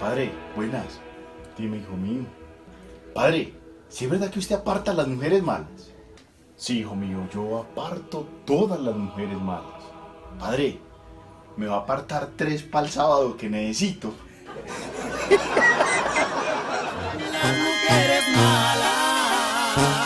Padre, buenas. Dime, hijo mío. Padre, ¿sí es verdad que usted aparta a las mujeres malas? Sí, hijo mío, yo aparto todas las mujeres malas. Padre, me va a apartar tres para el sábado que necesito. Las mujeres malas.